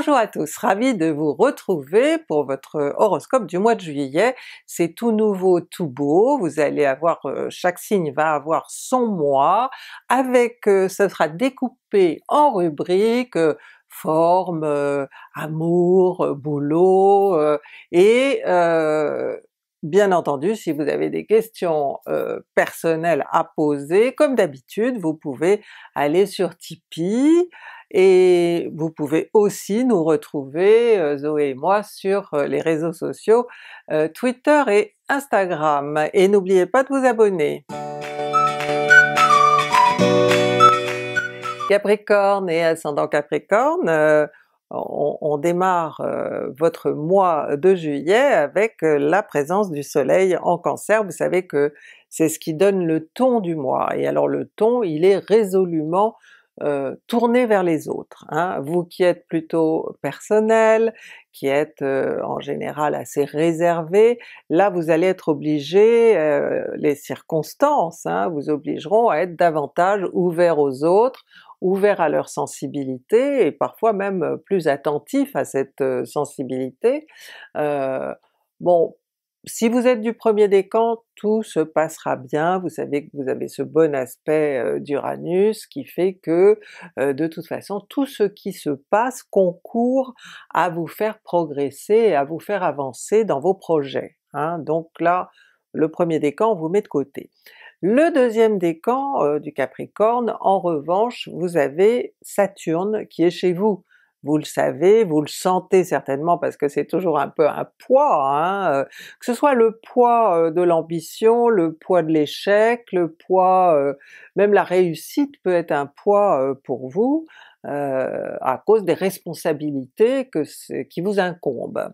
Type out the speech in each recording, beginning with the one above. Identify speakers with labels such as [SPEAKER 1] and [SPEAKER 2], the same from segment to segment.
[SPEAKER 1] Bonjour à tous, ravi de vous retrouver pour votre horoscope du mois de juillet. C'est tout nouveau, tout beau, vous allez avoir, euh, chaque signe va avoir son mois, avec, euh, ça sera découpé en rubriques, euh, forme, amour, boulot, et Bien entendu, si vous avez des questions personnelles à poser, comme d'habitude, vous pouvez aller sur Tipeee, et vous pouvez aussi nous retrouver, euh, Zoé et moi, sur euh, les réseaux sociaux euh, Twitter et Instagram. Et n'oubliez pas de vous abonner! Capricorne et ascendant Capricorne, on, on, démarre votre mois de juillet avec la présence du soleil en Cancer, vous savez que c'est ce qui donne le ton du mois, et alors le ton il est résolument euh, tourner vers les autres. Hein. Vous qui êtes plutôt personnel, qui êtes euh, en général assez réservé, là vous allez être obligé, euh, les circonstances hein, vous obligeront à être davantage ouvert aux autres, ouvert à leur sensibilité et parfois même plus attentif à cette sensibilité. bon, si vous êtes du premier décan, tout se passera bien, vous savez que vous avez ce bon aspect euh, d'Uranus qui fait que euh, de toute façon tout ce qui se passe concourt à vous faire progresser, à vous faire avancer dans vos projets. Hein. Donc là, le premier décan vous met de côté. Le deuxième décan euh, du Capricorne, en revanche, vous avez Saturne qui est chez vous, vous le savez, vous le sentez certainement parce que c'est toujours un peu un poids, hein, euh, que ce soit le poids euh, de l'ambition, le poids de l'échec, le poids, euh, même la réussite peut être un poids pour vous, euh, à cause des responsabilités que qui vous incombent.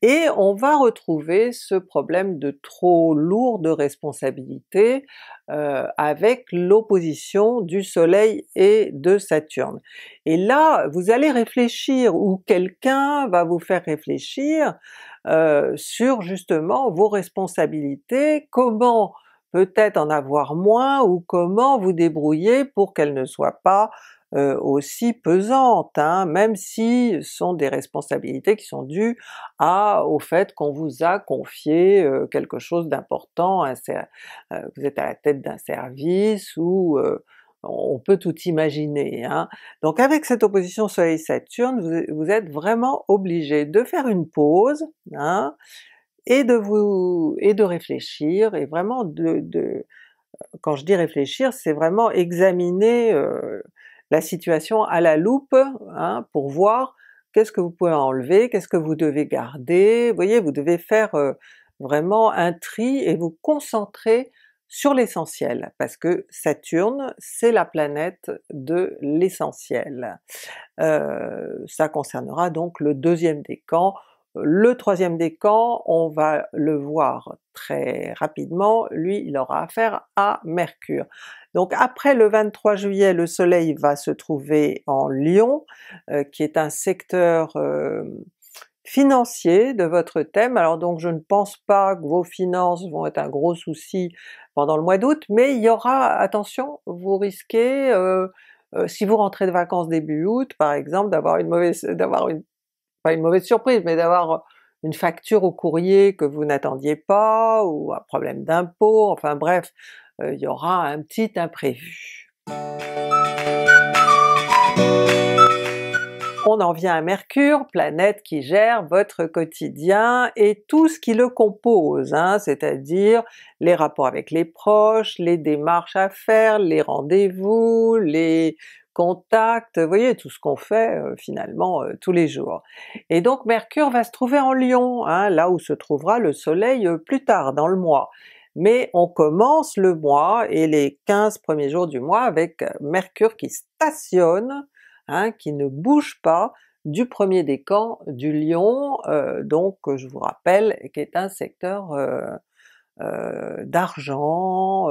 [SPEAKER 1] Et on va retrouver ce problème de trop lourde responsabilité euh, avec l'opposition du soleil et de Saturne. Et là vous allez réfléchir, ou quelqu'un va vous faire réfléchir euh, sur justement vos responsabilités, comment peut-être en avoir moins, ou comment vous débrouiller pour qu'elles ne soient pas euh, aussi pesantes, hein, même si ce sont des responsabilités qui sont dues à, au fait qu'on vous a confié euh, quelque chose d'important, euh, vous êtes à la tête d'un service ou on peut tout imaginer. Hein. Donc avec cette opposition Soleil-Saturne, vous, vous, êtes vraiment obligé de faire une pause, hein, et de vous et de réfléchir, et vraiment de, de quand je dis réfléchir, c'est vraiment examiner euh, la situation à la loupe hein, pour voir qu'est-ce que vous pouvez enlever, qu'est-ce que vous devez garder, vous voyez, vous devez faire euh, vraiment un tri et vous concentrer sur l'essentiel, parce que Saturne c'est la planète de l'essentiel. Euh, ça concernera donc le deuxième décan, le troisième décan, on va le voir très rapidement, lui il aura affaire à Mercure. Donc après le 23 juillet, le soleil va se trouver en Lion, euh, qui est un secteur euh, financier de votre thème, alors donc je ne pense pas que vos finances vont être un gros souci pendant le mois d'août, mais il y aura, attention, vous risquez, euh, si vous rentrez de vacances début août par exemple, d'avoir une mauvaise, d'avoir une pas une mauvaise surprise, mais d'avoir une facture au courrier que vous n'attendiez pas, ou un problème d'impôt, enfin bref, euh, il y aura un petit imprévu. On en vient à Mercure, planète qui gère votre quotidien et tout ce qui le compose, hein, c'est-à-dire les rapports avec les proches, les démarches à faire, les rendez-vous, les contact, vous voyez tout ce qu'on fait euh, finalement euh, tous les jours. Et donc Mercure va se trouver en Lion, hein, là où se trouvera le soleil euh, plus tard dans le mois. Mais on commence le mois et les 15 premiers jours du mois avec Mercure qui stationne, hein, qui ne bouge pas du premier décan du Lion, donc je vous rappelle qui est un secteur d'argent,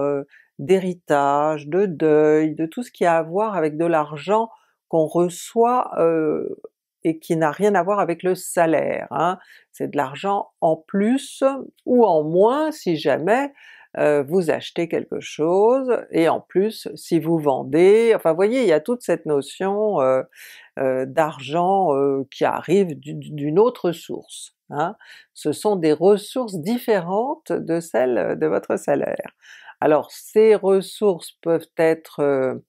[SPEAKER 1] d'héritage, de deuil, de tout ce qui a à voir avec de l'argent qu'on reçoit euh, et qui n'a rien à voir avec le salaire. Hein. C'est de l'argent en plus ou en moins si jamais, vous achetez quelque chose, et en plus si vous vendez, enfin voyez il y a toute cette notion d'argent qui arrive d'une autre source. Hein. Ce sont des ressources différentes de celles de votre salaire. Alors ces ressources peuvent être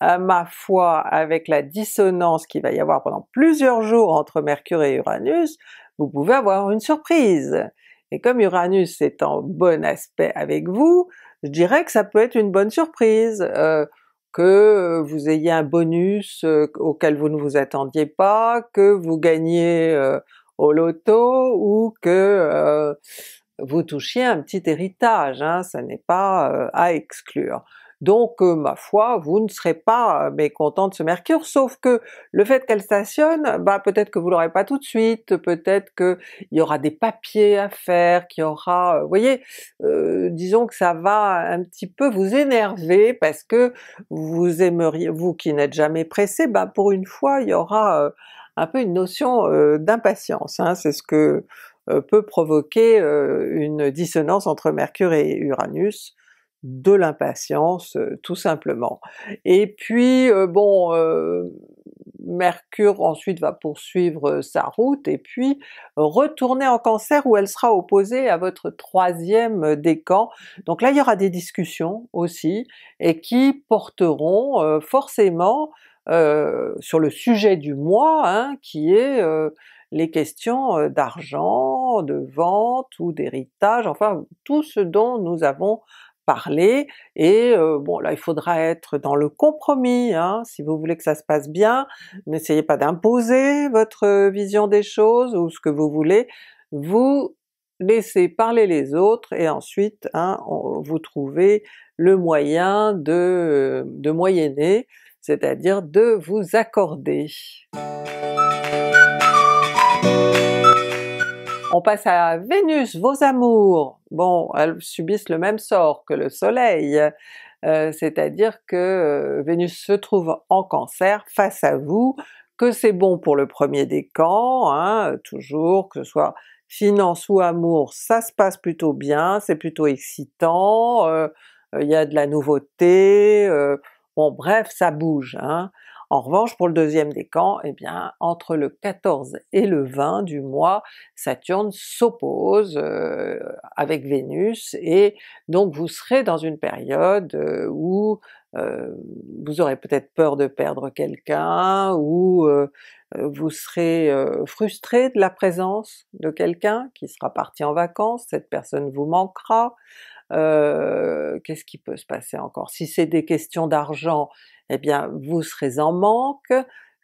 [SPEAKER 1] à ma foi avec la dissonance qu'il va y avoir pendant plusieurs jours entre Mercure et Uranus, vous pouvez avoir une surprise. Et comme Uranus est en bon aspect avec vous, je dirais que ça peut être une bonne surprise, euh, que vous ayez un bonus euh, auquel vous ne vous attendiez pas, que vous gagnez euh, au loto, ou que vous touchiez un petit héritage, hein, ça n'est pas à exclure. Donc euh, ma foi, vous ne serez pas euh, mécontent de ce Mercure, sauf que le fait qu'elle stationne, bah peut-être que vous l'aurez pas tout de suite, peut-être qu'il y aura des papiers à faire, qu'il y aura... Euh, vous voyez, disons que ça va un petit peu vous énerver parce que vous aimeriez, vous qui n'êtes jamais pressé, bah pour une fois il y aura un peu une notion d'impatience, hein. c'est ce que peut provoquer une dissonance entre Mercure et Uranus, de l'impatience euh, tout simplement. Et puis euh, bon, euh, Mercure ensuite va poursuivre sa route et puis retourner en Cancer où elle sera opposée à votre troisième décan. Donc là il y aura des discussions aussi et qui porteront forcément sur le sujet du mois hein, qui est les questions d'argent, de vente ou d'héritage, enfin tout ce dont nous avons parler, et bon là il faudra être dans le compromis, hein, si vous voulez que ça se passe bien, n'essayez pas d'imposer votre vision des choses ou ce que vous voulez, vous laissez parler les autres et ensuite hein, vous trouvez le moyen de, de moyenner, c'est-à-dire de vous accorder. On passe à Vénus, vos amours. Bon, elles subissent le même sort que le soleil, euh, c'est-à-dire que euh, Vénus se trouve en Cancer face à vous, que c'est bon pour le premier décan, hein, toujours, que ce soit finance ou amour, ça se passe plutôt bien, c'est plutôt excitant, euh, il y a de la nouveauté, bon bref ça bouge. Hein. En revanche pour le deuxième décan, eh bien entre le 14 et le 20 du mois, Saturne s'oppose euh, avec Vénus et donc vous serez dans une période euh, où euh, vous aurez peut-être peur de perdre quelqu'un, ou vous serez frustré de la présence de quelqu'un qui sera parti en vacances, cette personne vous manquera, qu'est-ce qui peut se passer encore? Si c'est des questions d'argent, eh bien vous serez en manque,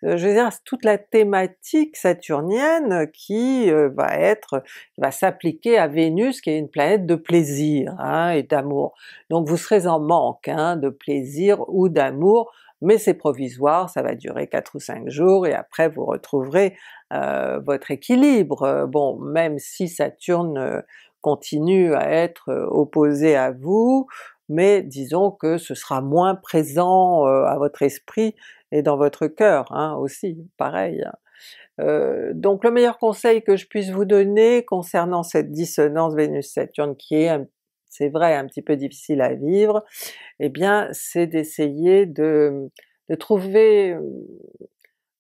[SPEAKER 1] euh, je veux dire toute la thématique saturnienne qui euh, va être, va s'appliquer à Vénus qui est une planète de plaisir hein, et d'amour. Donc vous serez en manque hein, de plaisir ou d'amour, mais c'est provisoire, ça va durer 4 ou 5 jours et après vous retrouverez euh, votre équilibre. Bon, même si Saturne continue à être opposé à vous, mais disons que ce sera moins présent euh, à votre esprit et dans votre cœur hein, aussi, pareil. Euh, donc le meilleur conseil que je puisse vous donner concernant cette dissonance Vénus-Saturne qui est, c'est vrai, un petit peu difficile à vivre, eh bien c'est d'essayer de, de trouver,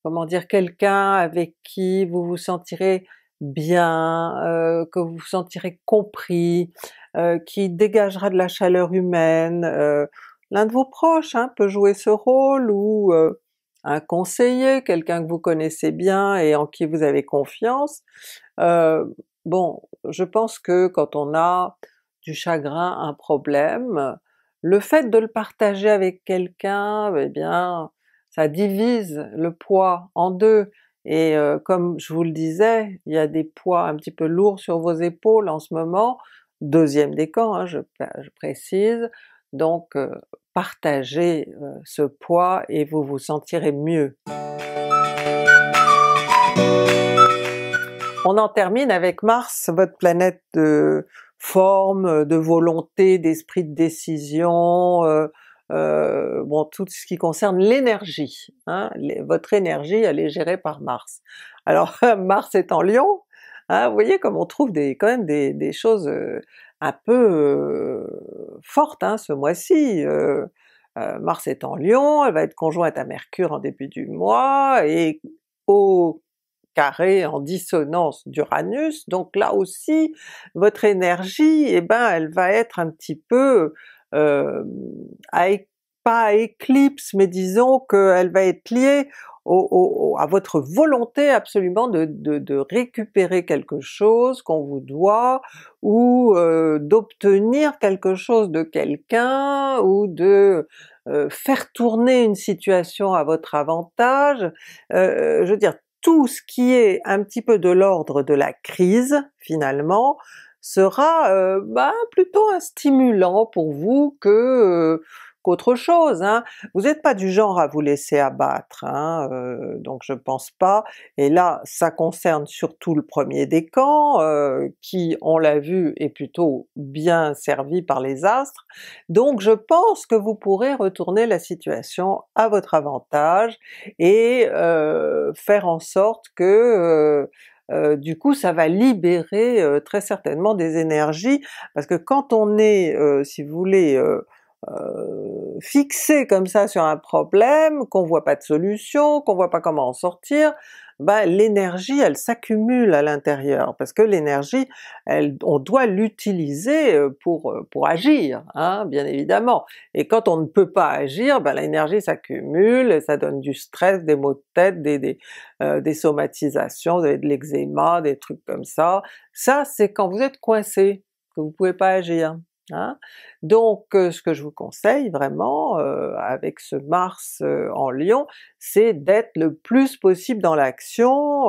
[SPEAKER 1] comment dire, quelqu'un avec qui vous vous sentirez bien, euh, que vous vous sentirez compris, euh, qui dégagera de la chaleur humaine. Euh, l'un de vos proches hein, peut jouer ce rôle, ou euh, un conseiller, quelqu'un que vous connaissez bien et en qui vous avez confiance. bon, je pense que quand on a du chagrin, un problème, le fait de le partager avec quelqu'un, eh bien ça divise le poids en deux, et comme je vous le disais, il y a des poids un petit peu lourds sur vos épaules en ce moment, deuxième décan, hein, je, précise, donc euh, partagez euh, ce poids et vous vous sentirez mieux. On en termine avec Mars, votre planète de forme, de volonté, d'esprit de décision, euh, bon tout ce qui concerne l'énergie. Hein, votre énergie elle est gérée par Mars. Alors Mars est en Lion, Hein, vous voyez comme on trouve des, quand même des, choses euh, un peu forte hein, ce mois-ci. Mars est en Lion, elle va être conjointe à Mercure en début du mois, et au carré en dissonance d'Uranus, donc là aussi votre énergie, eh ben elle va être un petit peu, euh, pas à éclipse, mais disons qu'elle va être liée à votre volonté absolument de, récupérer quelque chose qu'on vous doit, ou euh, d'obtenir quelque chose de quelqu'un, ou de euh, faire tourner une situation à votre avantage, je veux dire tout ce qui est un petit peu de l'ordre de la crise finalement, sera euh, bah, plutôt un stimulant pour vous que autre chose. Hein. Vous n'êtes pas du genre à vous laisser abattre, hein, euh, donc je pense pas. Et là, ça concerne surtout le premier décan, euh, qui, on l'a vu, est plutôt bien servi par les astres. Donc je pense que vous pourrez retourner la situation à votre avantage et euh, faire en sorte que du coup ça va libérer très certainement des énergies, parce que quand on est, si vous voulez, euh, fixé comme ça sur un problème, qu'on voit pas de solution, qu'on voit pas comment en sortir, ben l'énergie elle s'accumule à l'intérieur, parce que l'énergie, on doit l'utiliser euh, pour, euh, pour agir, hein, bien évidemment. Et quand on ne peut pas agir, ben l'énergie s'accumule, ça donne du stress, des maux de tête, des, des, des somatisations, de l'eczéma, des trucs comme ça. Ça c'est quand vous êtes coincé, que vous pouvez pas agir. Hein. Donc ce que je vous conseille vraiment avec ce Mars en Lion, c'est d'être le plus possible dans l'action,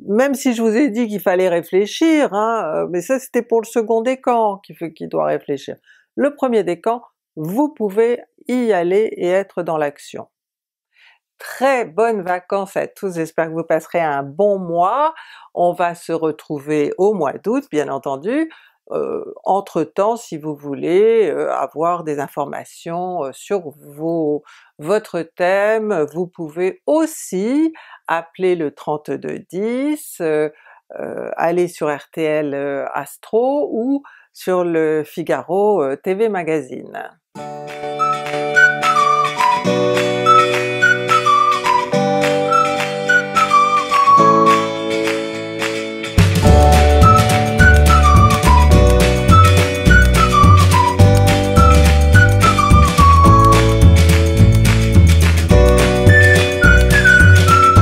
[SPEAKER 1] même si je vous ai dit qu'il fallait réfléchir, hein, mais ça c'était pour le second décan qui, qui doit réfléchir. Le premier décan, vous pouvez y aller et être dans l'action. Très bonnes vacances à tous, j'espère que vous passerez un bon mois. On va se retrouver au mois d'août bien entendu euh, entre-temps, si vous voulez euh, avoir des informations euh, sur vos, votre thème, vous pouvez aussi appeler le 3210, aller sur RTL Astro ou sur le Figaro TV Magazine.